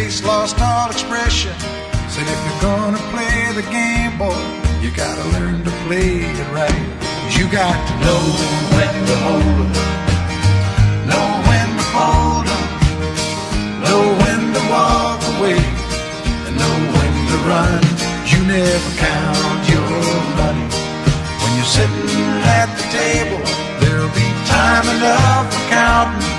Face lost all expression. Said, if you're gonna play the game, boy, you gotta learn to play it right. You got to know when to hold 'em, know when to fold 'em, know when to walk away, and know when to run. You never count your money when you're sitting at the table. There'll be time enough for counting